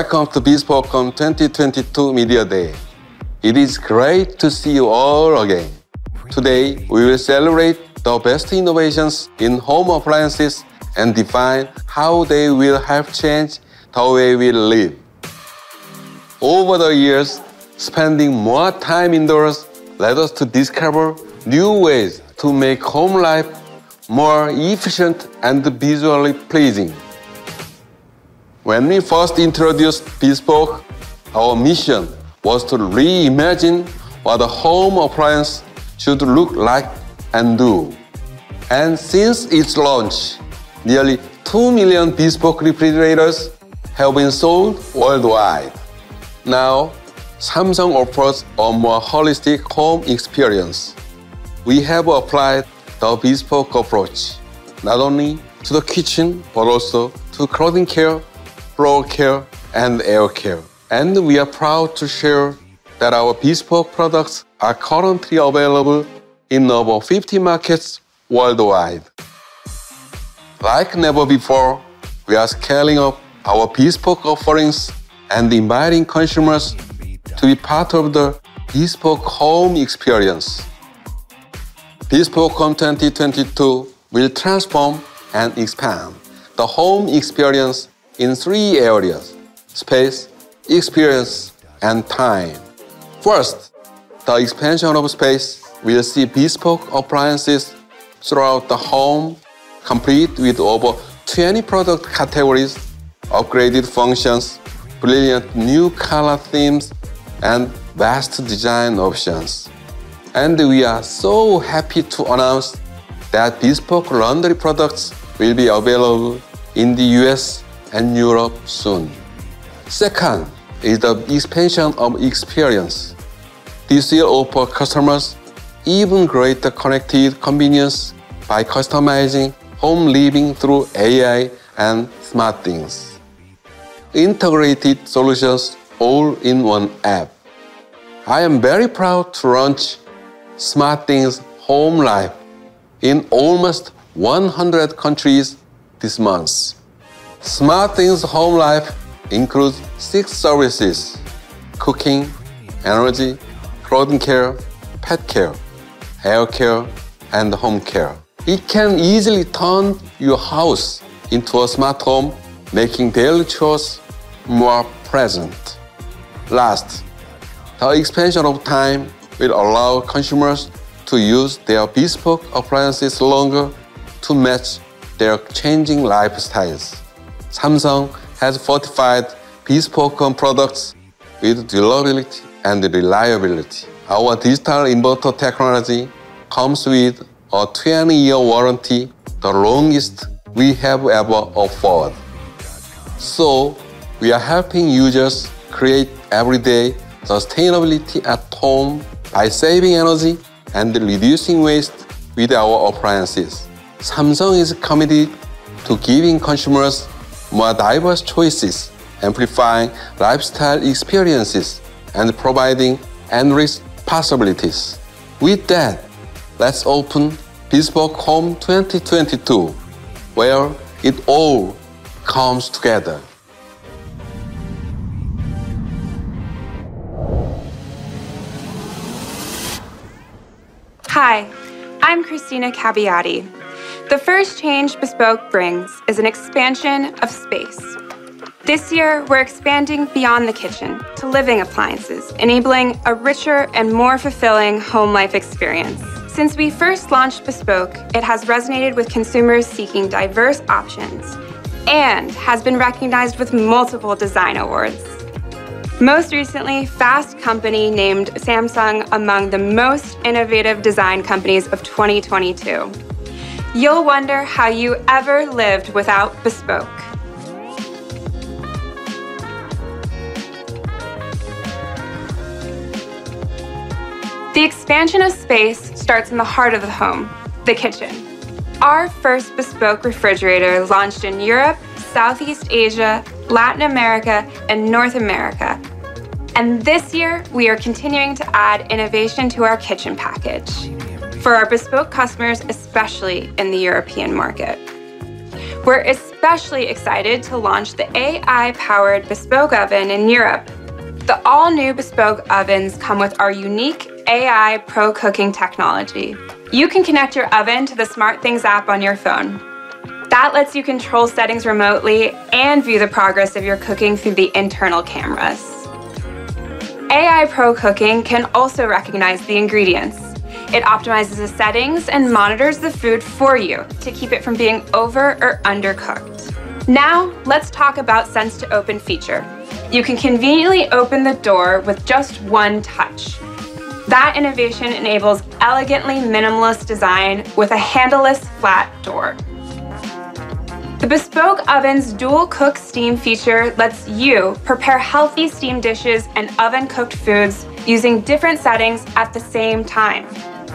Welcome to BespokeCon 2022 Media Day. It is great to see you all again. Today, we will celebrate the best innovations in home appliances and define how they will help change the way we live. Over the years, spending more time indoors led us to discover new ways to make home life more efficient and visually pleasing. When we first introduced Bespoke, our mission was to reimagine what a home appliance should look like and do. And since its launch, nearly 2 million bespoke refrigerators have been sold worldwide. Now, Samsung offers a more holistic home experience. We have applied the bespoke approach not only to the kitchen but also to clothing care, floor care, and air care. And we are proud to share that our bespoke products are currently available in over 50 markets worldwide. Like never before, we are scaling up our bespoke offerings and inviting consumers to be part of the bespoke home experience. BespokeCon 2022 will transform and expand the home experience in three areas space, experience, and time. First, the expansion of space will see bespoke appliances throughout the home, complete with over 20 product categories, upgraded functions, brilliant new color themes, and vast design options. And we are so happy to announce that bespoke laundry products will be available in the US and Europe soon. Second is the expansion of experience. This will offer customers even greater connected convenience by customizing home living through AI and SmartThings. Integrated solutions all in one app. I am very proud to launch SmartThings Home Life in almost 100 countries this month. SmartThings Home Life includes six services cooking, energy, clothing care, pet care, air care, and home care. It can easily turn your house into a smart home, making daily chores more present. Last, the expansion of time will allow consumers to use their bespoke appliances longer to match their changing lifestyles. Samsung has fortified bespoke products with durability and reliability. Our digital inverter technology comes with a 20-year warranty, the longest we have ever offered. So, we are helping users create everyday sustainability at home by saving energy and reducing waste with our appliances. Samsung is committed to giving consumers more diverse choices, amplifying lifestyle experiences, and providing endless possibilities. With that, let's open Bespoke Home 2022, where it all comes together. Hi, I'm Christina Cabbiati. The first change Bespoke brings is an expansion of space. This year, we're expanding beyond the kitchen to living appliances, enabling a richer and more fulfilling home life experience. Since we first launched Bespoke, it has resonated with consumers seeking diverse options and has been recognized with multiple design awards. Most recently, Fast Company named Samsung among the most innovative design companies of 2022. You'll wonder how you ever lived without Bespoke. The expansion of space starts in the heart of the home, the kitchen. Our first bespoke refrigerator launched in Europe, Southeast Asia, Latin America, and North America. And this year, we are continuing to add innovation to our kitchen package for our bespoke customers, especially in the European market. We're especially excited to launch the AI-powered Bespoke Oven in Europe. The all-new Bespoke ovens come with our unique AI Pro Cooking technology. You can connect your oven to the SmartThings app on your phone. That lets you control settings remotely and view the progress of your cooking through the internal cameras. AI Pro Cooking can also recognize the ingredients. It optimizes the settings and monitors the food for you to keep it from being over or undercooked. Now, let's talk about Sense to Open feature. You can conveniently open the door with just one touch. That innovation enables elegantly minimalist design with a handleless flat door. The Bespoke Oven's dual cook steam feature lets you prepare healthy steam dishes and oven cooked foods using different settings at the same time.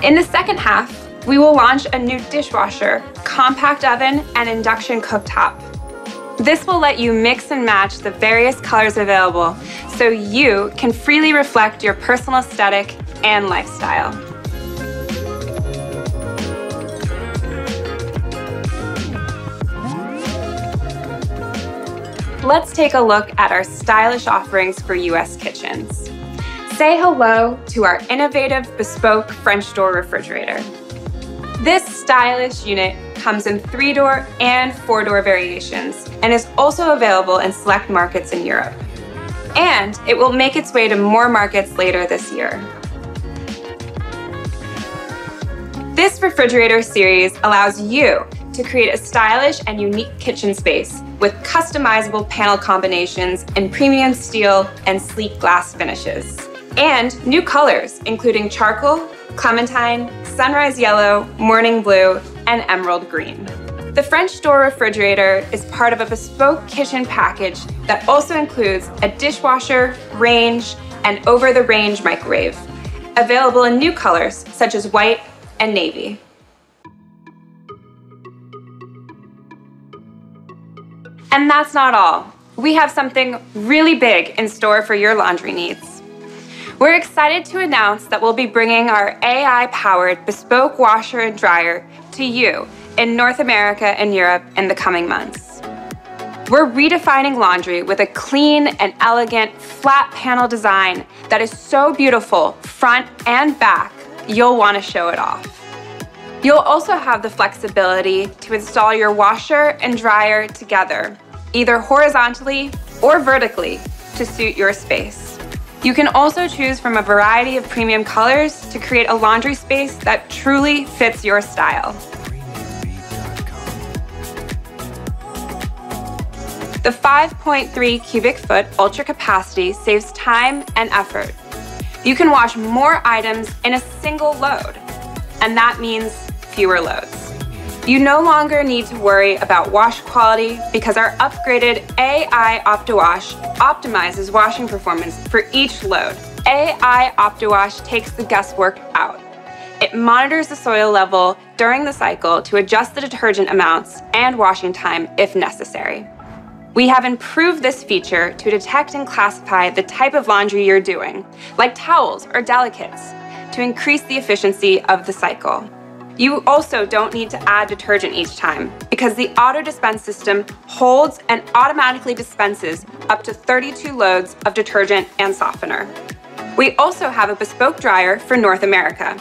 In the second half, we will launch a new dishwasher, compact oven, and induction cooktop. This will let you mix and match the various colors available so you can freely reflect your personal aesthetic and lifestyle. Let's take a look at our stylish offerings for US kitchens. Say hello to our innovative bespoke French door refrigerator. This stylish unit comes in three door and four door variations and is also available in select markets in Europe. And it will make its way to more markets later this year. This refrigerator series allows you to create a stylish and unique kitchen space with customizable panel combinations in premium steel and sleek glass finishes. And new colors, including charcoal, clementine, sunrise yellow, morning blue, and emerald green. The French door refrigerator is part of a bespoke kitchen package that also includes a dishwasher, range, and over-the-range microwave, available in new colors such as white and navy. And that's not all. We have something really big in store for your laundry needs. We're excited to announce that we'll be bringing our AI-powered bespoke washer and dryer to you in North America and Europe in the coming months. We're redefining laundry with a clean and elegant flat panel design that is so beautiful front and back you'll want to show it off. You'll also have the flexibility to install your washer and dryer together, either horizontally or vertically to suit your space. You can also choose from a variety of premium colors to create a laundry space that truly fits your style. The 5.3 cubic foot ultra capacity saves time and effort you can wash more items in a single load, and that means fewer loads. You no longer need to worry about wash quality because our upgraded AI OptiWash optimizes washing performance for each load. AI OptiWash takes the guesswork out. It monitors the soil level during the cycle to adjust the detergent amounts and washing time if necessary. We have improved this feature to detect and classify the type of laundry you're doing, like towels or delicates, to increase the efficiency of the cycle. You also don't need to add detergent each time because the auto dispense system holds and automatically dispenses up to 32 loads of detergent and softener. We also have a bespoke dryer for North America.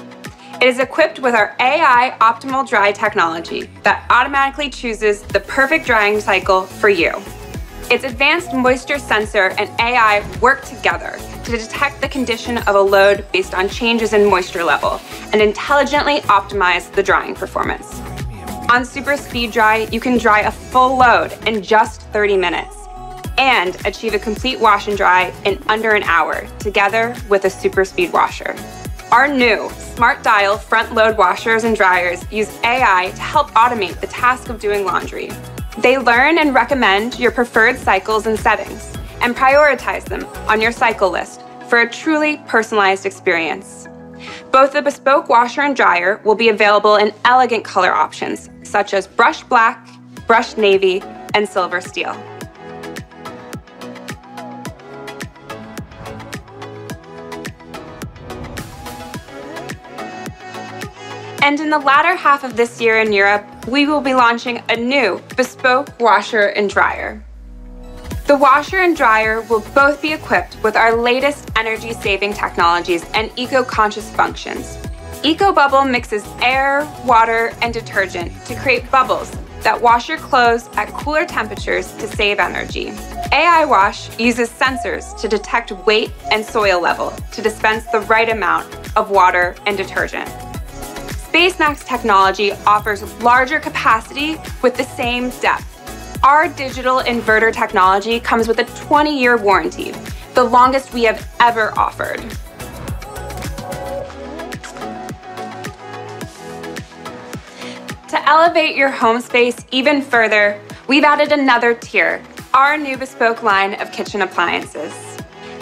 It is equipped with our AI Optimal Dry technology that automatically chooses the perfect drying cycle for you. Its advanced moisture sensor and AI work together to detect the condition of a load based on changes in moisture level and intelligently optimize the drying performance. On Super Speed Dry, you can dry a full load in just 30 minutes and achieve a complete wash and dry in under an hour together with a super speed washer. Our new Smart Dial front load washers and dryers use AI to help automate the task of doing laundry they learn and recommend your preferred cycles and settings and prioritize them on your cycle list for a truly personalized experience. Both the bespoke washer and dryer will be available in elegant color options such as brushed black, brushed navy, and silver steel. And in the latter half of this year in Europe, we will be launching a new bespoke washer and dryer. The washer and dryer will both be equipped with our latest energy-saving technologies and eco-conscious functions. EcoBubble mixes air, water, and detergent to create bubbles that wash your clothes at cooler temperatures to save energy. AI Wash uses sensors to detect weight and soil level to dispense the right amount of water and detergent. SpaceMax technology offers larger capacity with the same depth our digital inverter technology comes with a 20-year warranty, the longest we have ever offered. To elevate your home space even further, we've added another tier, our new bespoke line of kitchen appliances.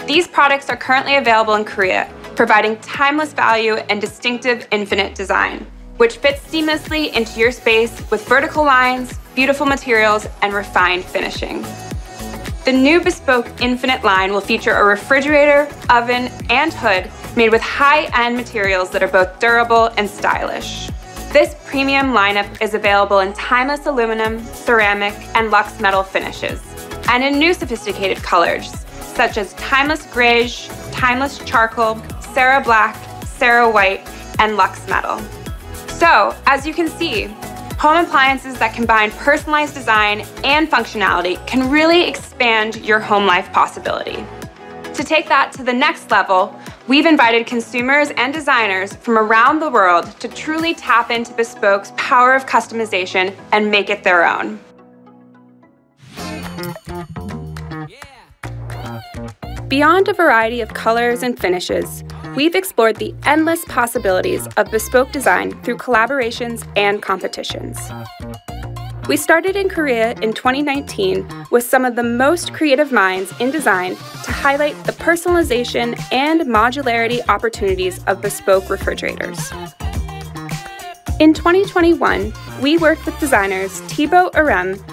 These products are currently available in Korea, providing timeless value and distinctive infinite design, which fits seamlessly into your space with vertical lines, beautiful materials, and refined finishing. The new Bespoke Infinite line will feature a refrigerator, oven, and hood made with high-end materials that are both durable and stylish. This premium lineup is available in timeless aluminum, ceramic, and luxe metal finishes, and in new sophisticated colors, such as timeless greige, timeless charcoal, Sarah black, Sarah white, and Luxe metal. So, as you can see, Home appliances that combine personalized design and functionality can really expand your home life possibility. To take that to the next level, we've invited consumers and designers from around the world to truly tap into Bespoke's power of customization and make it their own. Beyond a variety of colors and finishes, we've explored the endless possibilities of bespoke design through collaborations and competitions. We started in Korea in 2019 with some of the most creative minds in design to highlight the personalization and modularity opportunities of bespoke refrigerators. In 2021, we worked with designers Thibaut Arem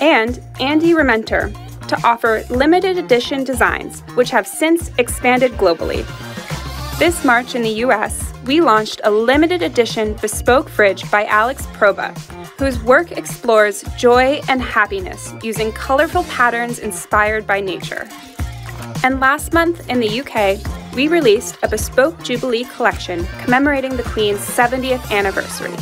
and Andy Rementer to offer limited edition designs, which have since expanded globally. This March in the US, we launched a limited edition bespoke fridge by Alex Proba, whose work explores joy and happiness using colorful patterns inspired by nature. And last month in the UK, we released a bespoke Jubilee collection commemorating the Queen's 70th anniversary.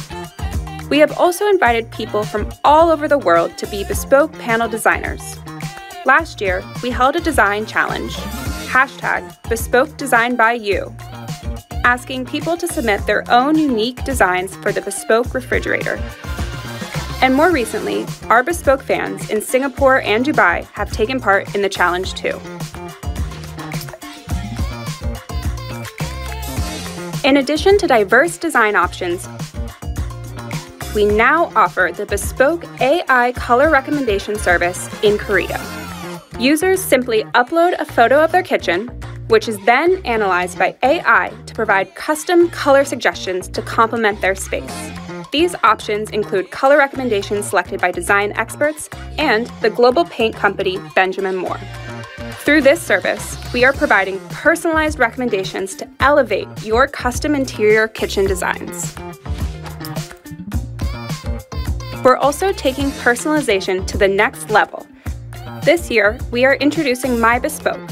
We have also invited people from all over the world to be bespoke panel designers. Last year, we held a design challenge, hashtag bespoke design by you, asking people to submit their own unique designs for the bespoke refrigerator. And more recently, our bespoke fans in Singapore and Dubai have taken part in the challenge too. In addition to diverse design options, we now offer the bespoke AI color recommendation service in Korea. Users simply upload a photo of their kitchen, which is then analyzed by AI to provide custom color suggestions to complement their space. These options include color recommendations selected by design experts and the global paint company Benjamin Moore. Through this service, we are providing personalized recommendations to elevate your custom interior kitchen designs. We're also taking personalization to the next level. This year, we are introducing My Bespoke,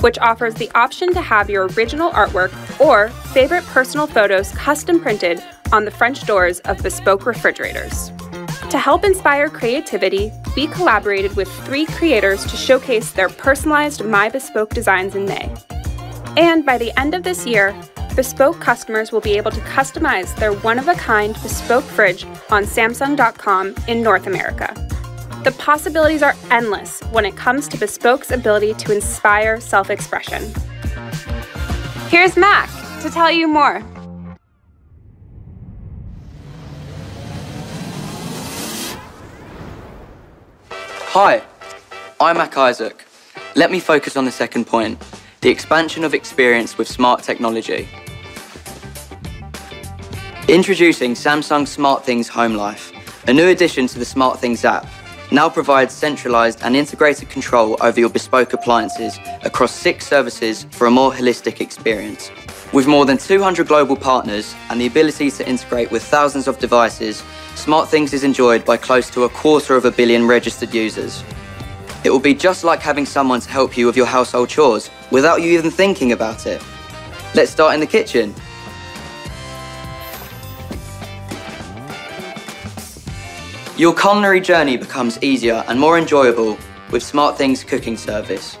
which offers the option to have your original artwork or favorite personal photos custom printed on the French doors of bespoke refrigerators. To help inspire creativity, we collaborated with three creators to showcase their personalized My Bespoke designs in May. And by the end of this year, Bespoke customers will be able to customize their one of a kind bespoke fridge on Samsung.com in North America. The possibilities are endless when it comes to Bespoke's ability to inspire self expression. Here's Mac to tell you more. Hi, I'm Mac Isaac. Let me focus on the second point the expansion of experience with smart technology. Introducing Samsung SmartThings Home Life, a new addition to the SmartThings app now provides centralized and integrated control over your bespoke appliances across six services for a more holistic experience. With more than 200 global partners and the ability to integrate with thousands of devices, SmartThings is enjoyed by close to a quarter of a billion registered users. It will be just like having someone to help you with your household chores without you even thinking about it. Let's start in the kitchen. Your culinary journey becomes easier and more enjoyable with SmartThings cooking service.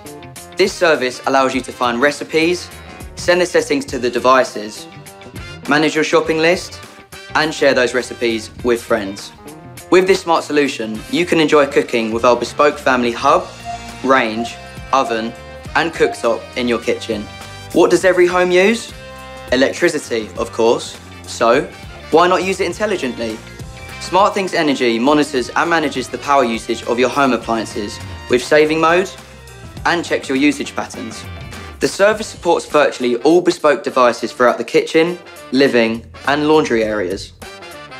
This service allows you to find recipes, send the settings to the devices, manage your shopping list, and share those recipes with friends. With this smart solution, you can enjoy cooking with our bespoke family hub, range, oven, and cooktop in your kitchen. What does every home use? Electricity, of course. So, why not use it intelligently? SmartThings Energy monitors and manages the power usage of your home appliances with saving mode and checks your usage patterns. The service supports virtually all bespoke devices throughout the kitchen, living, and laundry areas.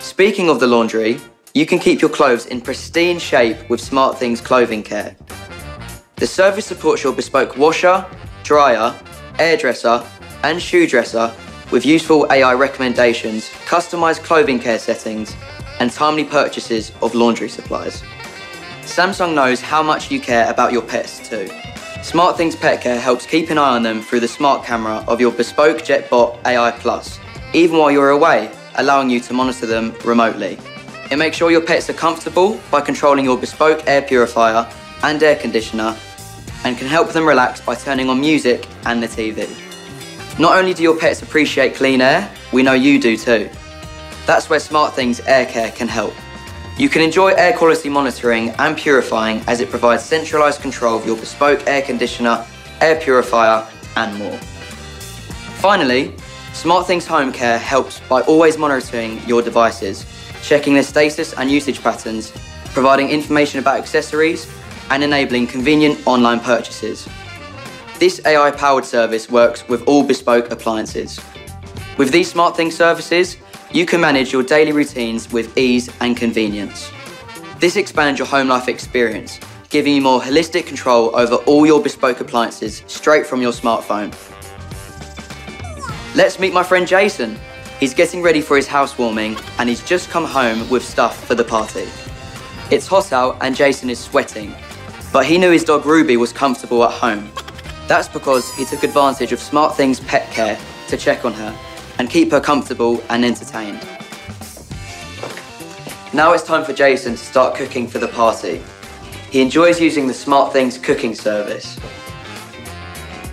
Speaking of the laundry, you can keep your clothes in pristine shape with SmartThings Clothing Care. The service supports your bespoke washer, dryer, airdresser, and shoe dresser with useful AI recommendations, customized clothing care settings, and timely purchases of laundry supplies. Samsung knows how much you care about your pets too. SmartThings Pet Care helps keep an eye on them through the smart camera of your bespoke JetBot AI Plus, even while you're away, allowing you to monitor them remotely. It makes sure your pets are comfortable by controlling your bespoke air purifier and air conditioner, and can help them relax by turning on music and the TV. Not only do your pets appreciate clean air, we know you do too. That's where SmartThings Air Care can help. You can enjoy air quality monitoring and purifying as it provides centralized control of your bespoke air conditioner, air purifier, and more. Finally, SmartThings Home Care helps by always monitoring your devices, checking their status and usage patterns, providing information about accessories, and enabling convenient online purchases. This AI-powered service works with all bespoke appliances. With these SmartThings services, you can manage your daily routines with ease and convenience. This expands your home life experience, giving you more holistic control over all your bespoke appliances straight from your smartphone. Let's meet my friend Jason. He's getting ready for his housewarming and he's just come home with stuff for the party. It's hot out and Jason is sweating, but he knew his dog Ruby was comfortable at home. That's because he took advantage of SmartThings Pet Care to check on her and keep her comfortable and entertained. Now it's time for Jason to start cooking for the party. He enjoys using the SmartThings cooking service.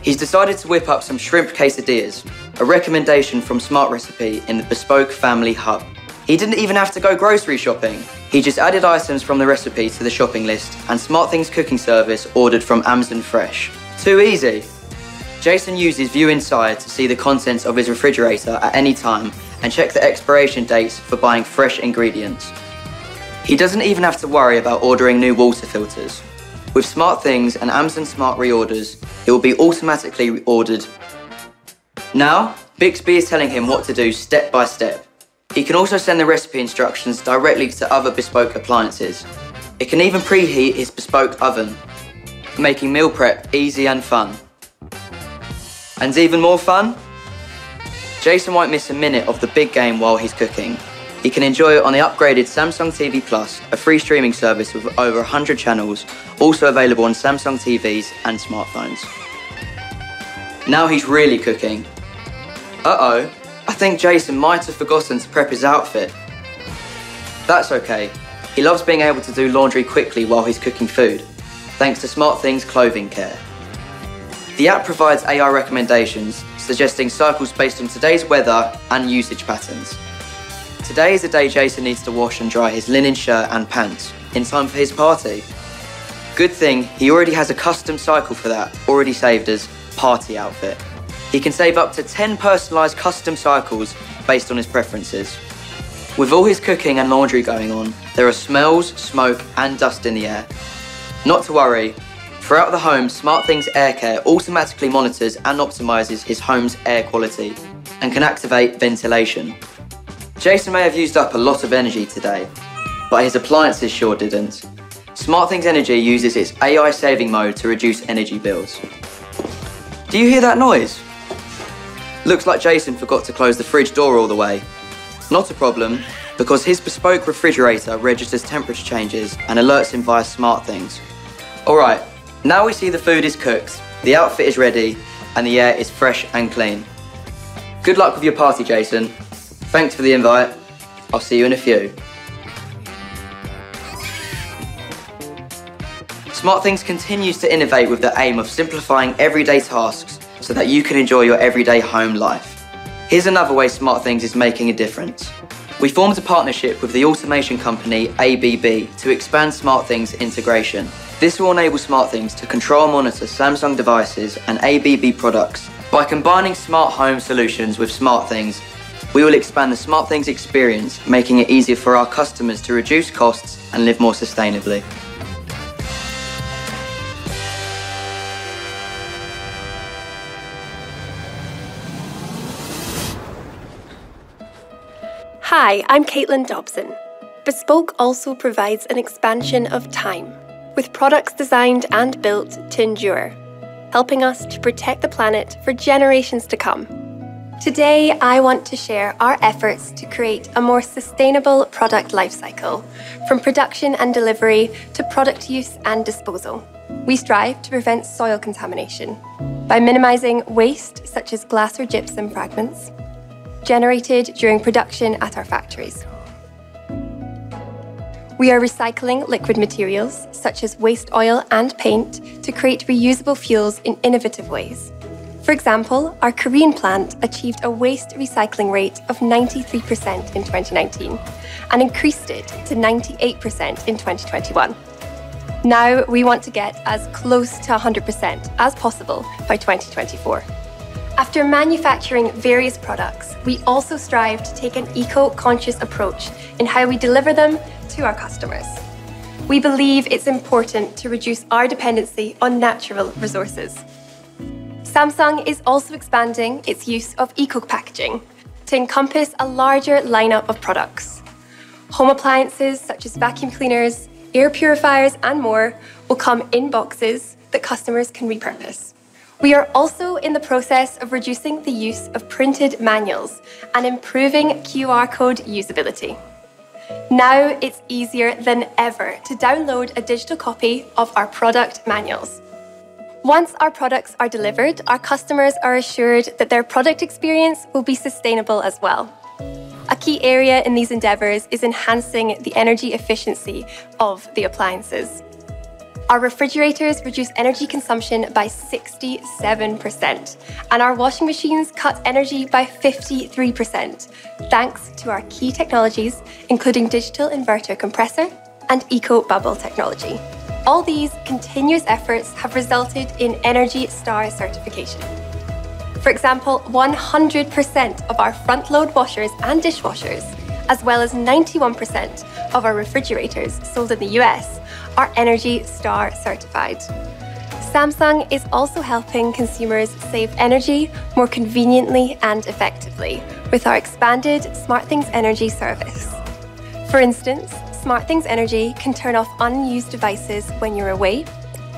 He's decided to whip up some shrimp quesadillas, a recommendation from Smart Recipe in the Bespoke Family Hub. He didn't even have to go grocery shopping. He just added items from the recipe to the shopping list and SmartThings cooking service ordered from Amazon Fresh. Too easy. Jason uses View Inside to see the contents of his refrigerator at any time and check the expiration dates for buying fresh ingredients. He doesn't even have to worry about ordering new water filters. With SmartThings and Amazon Smart Reorders, it will be automatically ordered. Now, Bixby is telling him what to do step by step. He can also send the recipe instructions directly to other bespoke appliances. It can even preheat his bespoke oven, making meal prep easy and fun. And even more fun? Jason won't miss a minute of the big game while he's cooking. He can enjoy it on the upgraded Samsung TV Plus, a free streaming service with over 100 channels, also available on Samsung TVs and smartphones. Now he's really cooking. Uh-oh, I think Jason might have forgotten to prep his outfit. That's okay. He loves being able to do laundry quickly while he's cooking food, thanks to SmartThings Clothing Care. The app provides AI recommendations, suggesting cycles based on today's weather and usage patterns. Today is the day Jason needs to wash and dry his linen shirt and pants, in time for his party. Good thing he already has a custom cycle for that, already saved as party outfit. He can save up to 10 personalised custom cycles based on his preferences. With all his cooking and laundry going on, there are smells, smoke and dust in the air. Not to worry, Throughout the home, SmartThings AirCare automatically monitors and optimises his home's air quality and can activate ventilation. Jason may have used up a lot of energy today, but his appliances sure didn't. SmartThings Energy uses its AI saving mode to reduce energy bills. Do you hear that noise? Looks like Jason forgot to close the fridge door all the way. Not a problem, because his bespoke refrigerator registers temperature changes and alerts him via SmartThings. Alright, now we see the food is cooked, the outfit is ready, and the air is fresh and clean. Good luck with your party, Jason. Thanks for the invite. I'll see you in a few. SmartThings continues to innovate with the aim of simplifying everyday tasks so that you can enjoy your everyday home life. Here's another way SmartThings is making a difference. We formed a partnership with the automation company ABB to expand SmartThings integration. This will enable SmartThings to control and monitor Samsung devices and ABB products. By combining smart home solutions with SmartThings, we will expand the SmartThings experience, making it easier for our customers to reduce costs and live more sustainably. Hi, I'm Caitlin Dobson. Bespoke also provides an expansion of time, with products designed and built to endure, helping us to protect the planet for generations to come. Today, I want to share our efforts to create a more sustainable product lifecycle, from production and delivery to product use and disposal. We strive to prevent soil contamination by minimising waste such as glass or gypsum fragments, generated during production at our factories. We are recycling liquid materials, such as waste oil and paint, to create reusable fuels in innovative ways. For example, our Korean plant achieved a waste recycling rate of 93% in 2019 and increased it to 98% in 2021. Now we want to get as close to 100% as possible by 2024. After manufacturing various products, we also strive to take an eco conscious approach in how we deliver them to our customers. We believe it's important to reduce our dependency on natural resources. Samsung is also expanding its use of eco packaging to encompass a larger lineup of products. Home appliances such as vacuum cleaners, air purifiers, and more will come in boxes that customers can repurpose. We are also in the process of reducing the use of printed manuals and improving QR code usability. Now it's easier than ever to download a digital copy of our product manuals. Once our products are delivered, our customers are assured that their product experience will be sustainable as well. A key area in these endeavours is enhancing the energy efficiency of the appliances. Our refrigerators reduce energy consumption by 67%, and our washing machines cut energy by 53%, thanks to our key technologies, including digital inverter compressor and eco bubble technology. All these continuous efforts have resulted in Energy Star certification. For example, 100% of our front load washers and dishwashers, as well as 91% of our refrigerators sold in the US, are Energy Star certified. Samsung is also helping consumers save energy more conveniently and effectively with our expanded SmartThings Energy service. For instance, SmartThings Energy can turn off unused devices when you're away,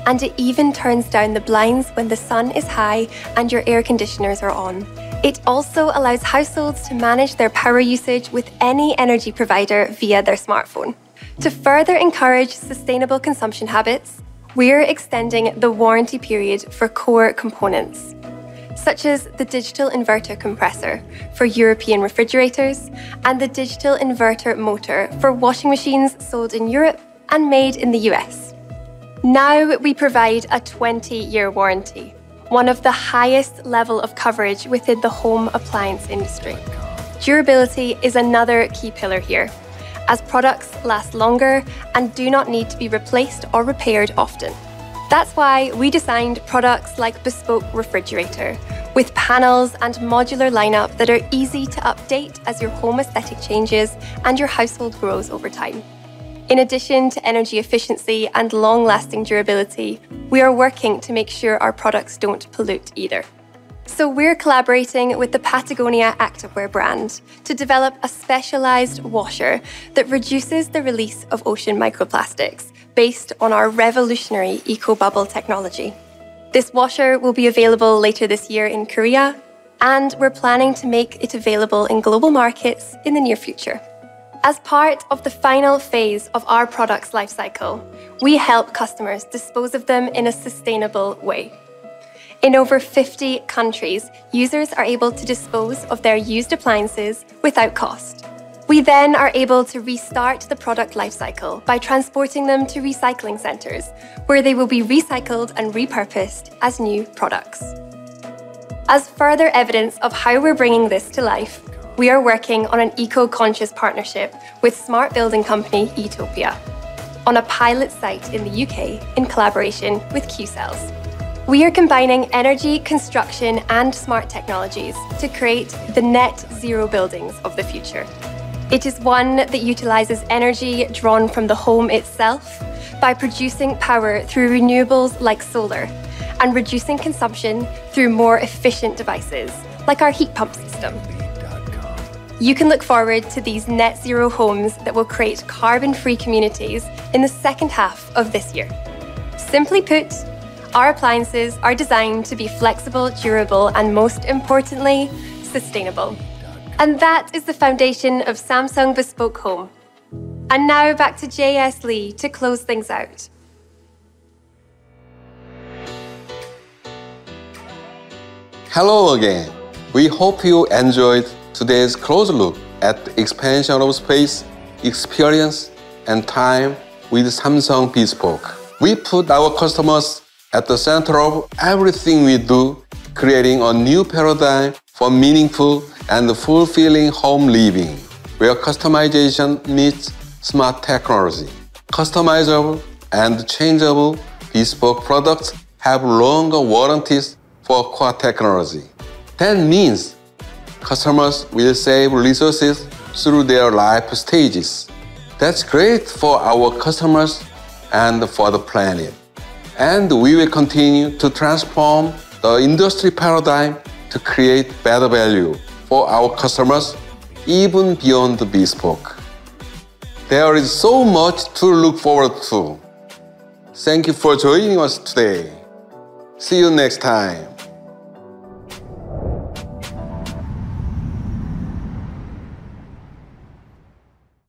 and it even turns down the blinds when the sun is high and your air conditioners are on. It also allows households to manage their power usage with any energy provider via their smartphone. To further encourage sustainable consumption habits, we're extending the warranty period for core components, such as the digital inverter compressor for European refrigerators and the digital inverter motor for washing machines sold in Europe and made in the US. Now we provide a 20 year warranty, one of the highest level of coverage within the home appliance industry. Durability is another key pillar here as products last longer and do not need to be replaced or repaired often. That's why we designed products like Bespoke Refrigerator, with panels and modular lineup that are easy to update as your home aesthetic changes and your household grows over time. In addition to energy efficiency and long lasting durability, we are working to make sure our products don't pollute either. So we're collaborating with the Patagonia Activewear brand to develop a specialized washer that reduces the release of ocean microplastics based on our revolutionary eco bubble technology. This washer will be available later this year in Korea and we're planning to make it available in global markets in the near future. As part of the final phase of our product's lifecycle, we help customers dispose of them in a sustainable way. In over 50 countries, users are able to dispose of their used appliances without cost. We then are able to restart the product lifecycle by transporting them to recycling centres, where they will be recycled and repurposed as new products. As further evidence of how we're bringing this to life, we are working on an eco-conscious partnership with smart building company Etopia on a pilot site in the UK in collaboration with Qcells. We are combining energy, construction, and smart technologies to create the net zero buildings of the future. It is one that utilises energy drawn from the home itself by producing power through renewables like solar and reducing consumption through more efficient devices, like our heat pump system. You can look forward to these net zero homes that will create carbon free communities in the second half of this year. Simply put, our appliances are designed to be flexible, durable, and most importantly, sustainable. And that is the foundation of Samsung Bespoke Home. And now back to JS Lee to close things out. Hello again. We hope you enjoyed today's close look at the expansion of space, experience, and time with Samsung Bespoke. We put our customers at the center of everything we do, creating a new paradigm for meaningful and fulfilling home living, where customization meets smart technology. Customizable and changeable bespoke products have longer warranties for core technology. That means customers will save resources through their life stages. That's great for our customers and for the planet. And we will continue to transform the industry paradigm to create better value for our customers even beyond the bespoke. There is so much to look forward to. Thank you for joining us today. See you next time.